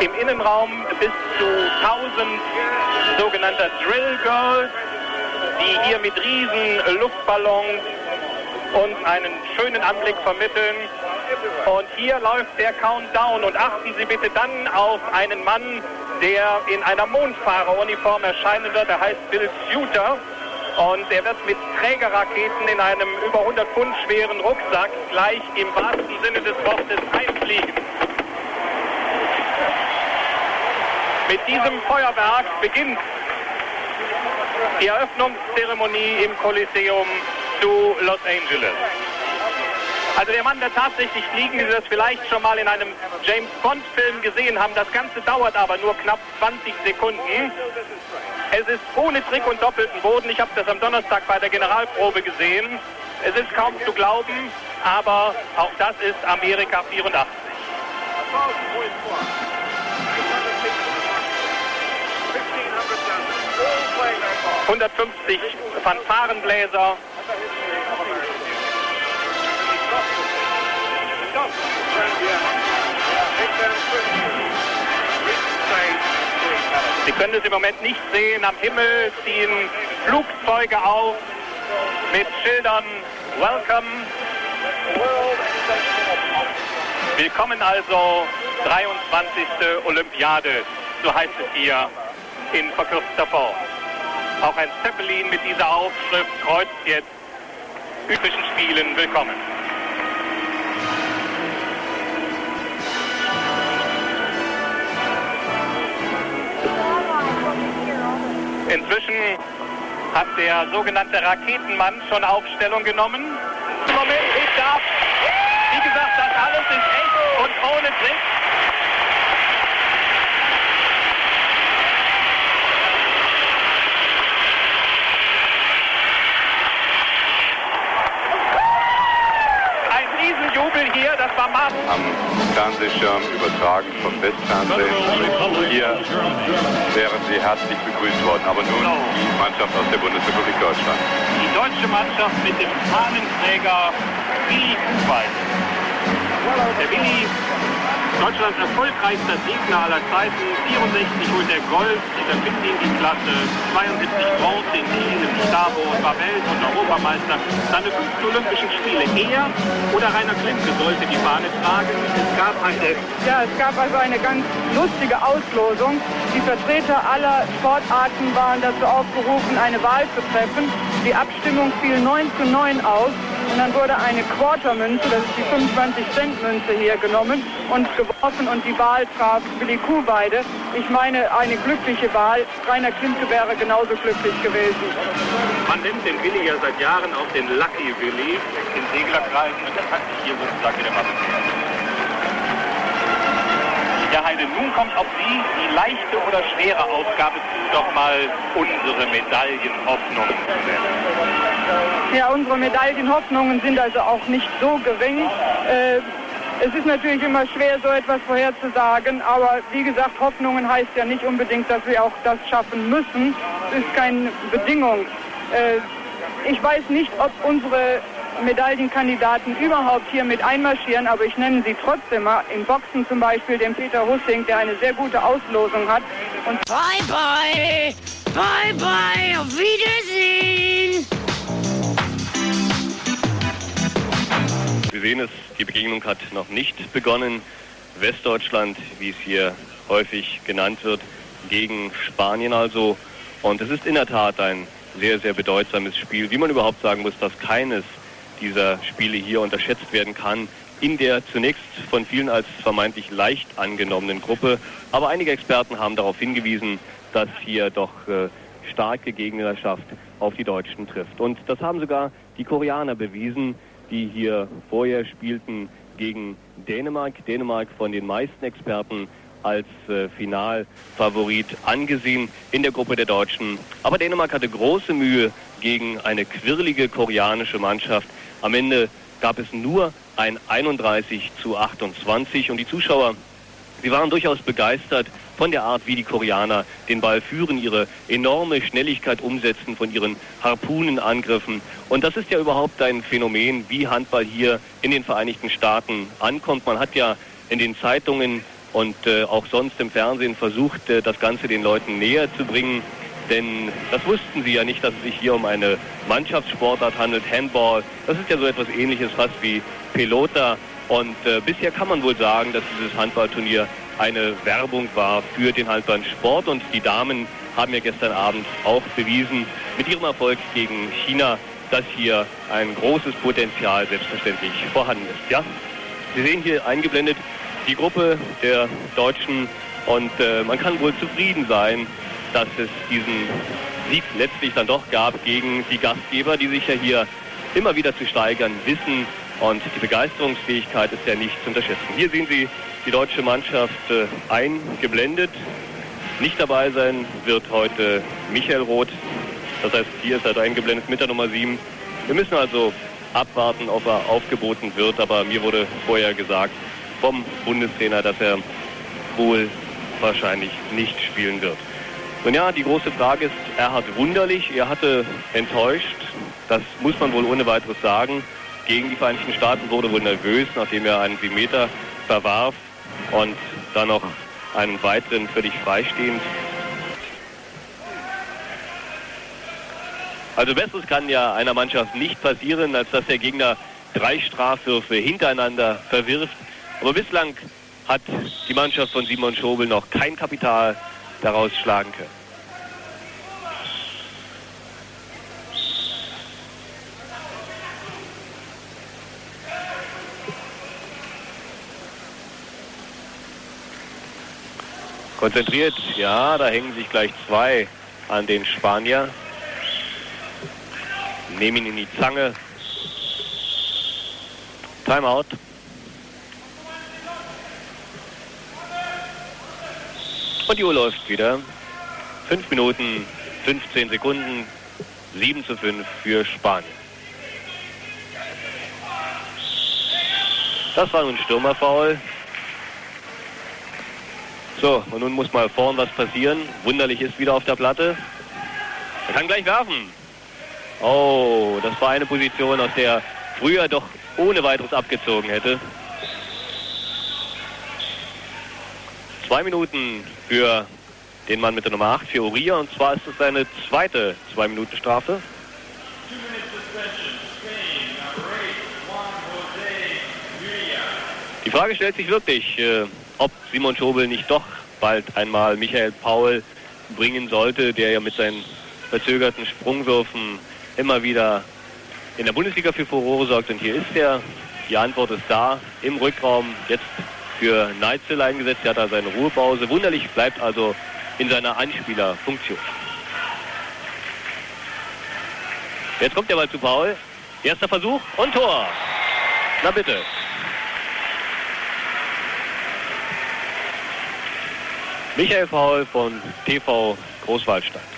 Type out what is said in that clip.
Im Innenraum bis zu 1000 sogenannter Drill Girls, die hier mit riesen Luftballons uns einen schönen Anblick vermitteln. Und hier läuft der Countdown und achten Sie bitte dann auf einen Mann, der in einer Mondfahreruniform erscheinen wird. Er heißt Bill Suter und er wird mit Trägerraketen in einem über 100 Pfund schweren Rucksack gleich im wahrsten Sinne des Wortes einfliegen. Mit diesem Feuerwerk beginnt die Eröffnungszeremonie im Kolosseum zu Los Angeles. Also der Mann, der tatsächlich fliegen, wie Sie das vielleicht schon mal in einem James Bond-Film gesehen haben. Das Ganze dauert aber nur knapp 20 Sekunden. Es ist ohne Trick und doppelten Boden. Ich habe das am Donnerstag bei der Generalprobe gesehen. Es ist kaum zu glauben, aber auch das ist Amerika 84. 150 Fanfarenbläser. Sie können es im Moment nicht sehen. Am Himmel ziehen Flugzeuge auf mit Schildern Welcome. Willkommen also 23. Olympiade, so heißt es hier in verkürzter Form. Auch ein Zeppelin mit dieser Aufschrift kreuzt jetzt Olympischen Spielen willkommen. Inzwischen hat der sogenannte Raketenmann schon Aufstellung genommen. Moment er ab. Wie gesagt, das alles ist echt und ohne Trick. Ein Riesenjubel Martin. am Fernsehschirm übertragen vom Westfernsehen. Hier wären sie herzlich begrüßt worden. Aber nun die Mannschaft aus der Bundesrepublik Deutschland. Die deutsche Mannschaft mit dem Fahnenträger Willi Kuhweis. Der Willi, Deutschlands erfolgreichster Gegner aller Zeiten. 64 holt er Gold in der Mitglied-Klasse, 72 Bronze in Wien, im Stabo war Welt- und Europameister. Seine fünften Olympischen Spiele. Er oder Rainer Klimke sollte die Fahne tragen. Es gab eine Ja, es gab also eine ganz lustige Auslosung. Die Vertreter aller Sportarten waren dazu aufgerufen, eine Wahl zu treffen. Die Abstimmung fiel 9 zu 9 aus. Und dann wurde eine Quartermünze, das ist die 25-Cent-Münze hier genommen und geworfen und die Wahl traf Willi Kuhweide. Ich meine, eine glückliche Wahl. Rainer Klimke wäre genauso glücklich gewesen. Man nennt den Willi ja seit Jahren auch den Lucky Willi in Seglerkreisen und das hat sich hier sozusagen wieder mal bewährt. Ja, Heide, nun kommt auf Sie die leichte oder schwere Aufgabe doch mal unsere Medaillenhoffnungen. Ja, unsere Medaillenhoffnungen sind also auch nicht so gering. Äh, es ist natürlich immer schwer, so etwas vorherzusagen, aber wie gesagt, Hoffnungen heißt ja nicht unbedingt, dass wir auch das schaffen müssen. Es ist keine Bedingung. Äh, ich weiß nicht, ob unsere Medaillenkandidaten überhaupt hier mit einmarschieren, aber ich nenne sie trotzdem mal. Im Boxen zum Beispiel den Peter Hussing, der eine sehr gute Auslosung hat. Und Bye bye. Bye bye. Auf Wiedersehen. Wir sehen es, die Begegnung hat noch nicht begonnen. Westdeutschland, wie es hier häufig genannt wird, gegen Spanien also. Und es ist in der Tat ein sehr, sehr bedeutsames Spiel. Wie man überhaupt sagen muss, dass keines dieser Spiele hier unterschätzt werden kann. In der zunächst von vielen als vermeintlich leicht angenommenen Gruppe. Aber einige Experten haben darauf hingewiesen, dass hier doch äh, starke Gegnerschaft auf die Deutschen trifft. Und das haben sogar die Koreaner bewiesen, die hier vorher spielten gegen Dänemark. Dänemark von den meisten Experten als äh, Finalfavorit angesehen in der Gruppe der Deutschen. Aber Dänemark hatte große Mühe gegen eine quirlige koreanische Mannschaft. Am Ende gab es nur ein 31 zu 28 und die Zuschauer, sie waren durchaus begeistert von der Art, wie die Koreaner den Ball führen, ihre enorme Schnelligkeit umsetzen von ihren Harpunenangriffen. Und das ist ja überhaupt ein Phänomen, wie Handball hier in den Vereinigten Staaten ankommt. Man hat ja in den Zeitungen und äh, auch sonst im Fernsehen versucht, äh, das Ganze den Leuten näher zu bringen. Denn das wussten sie ja nicht, dass es sich hier um eine Mannschaftssportart handelt, Handball. Das ist ja so etwas ähnliches fast wie Pelota. Und äh, bisher kann man wohl sagen, dass dieses Handballturnier eine Werbung war für den Handballsport. Und die Damen haben ja gestern Abend auch bewiesen, mit ihrem Erfolg gegen China, dass hier ein großes Potenzial selbstverständlich vorhanden ist. Ja, Sie sehen hier eingeblendet die Gruppe der Deutschen und äh, man kann wohl zufrieden sein, dass es diesen Sieg letztlich dann doch gab gegen die Gastgeber, die sich ja hier immer wieder zu steigern wissen. Und die Begeisterungsfähigkeit ist ja nicht zu unterschätzen. Hier sehen Sie die deutsche Mannschaft äh, eingeblendet. Nicht dabei sein wird heute Michael Roth. Das heißt, hier ist er eingeblendet mit der Nummer 7. Wir müssen also abwarten, ob er aufgeboten wird. Aber mir wurde vorher gesagt vom Bundestrainer, dass er wohl wahrscheinlich nicht spielen wird. Nun ja, die große Frage ist, er hat wunderlich, er hatte enttäuscht. Das muss man wohl ohne weiteres sagen. Gegen die Vereinigten Staaten wurde wohl nervös, nachdem er einen Meter verwarf und dann noch einen weiteren völlig freistehend. Also Besseres kann ja einer Mannschaft nicht passieren, als dass der Gegner drei Strafwürfe hintereinander verwirft. Aber bislang hat die Mannschaft von Simon Schobel noch kein Kapital daraus schlagen können. Konzentriert, ja, da hängen sich gleich zwei an den Spanier. Nehmen ihn in die Zange. Timeout. Und die Uhr läuft wieder. 5 Minuten, 15 Sekunden, 7 zu 5 für Spanien. Das war nun Stürmerfaul. So, und nun muss mal vorn was passieren. Wunderlich ist wieder auf der Platte. Er kann gleich werfen. Oh, das war eine Position, aus der früher doch ohne weiteres abgezogen hätte. Zwei Minuten für den Mann mit der Nummer 8, für Uriah. Und zwar ist es seine zweite Zwei-Minuten-Strafe. Die Frage stellt sich wirklich, äh, ob Simon Schobel nicht doch bald einmal Michael Paul bringen sollte, der ja mit seinen verzögerten Sprungwürfen immer wieder in der Bundesliga für Furore sorgt. Und hier ist er. Die Antwort ist da im Rückraum. Jetzt für Neitzel eingesetzt. Er hat da seine Ruhepause. Wunderlich bleibt also in seiner Anspielerfunktion. Jetzt kommt der Ball zu Paul. Erster Versuch und Tor. Na bitte. Michael Paul von TV Großwaldstadt.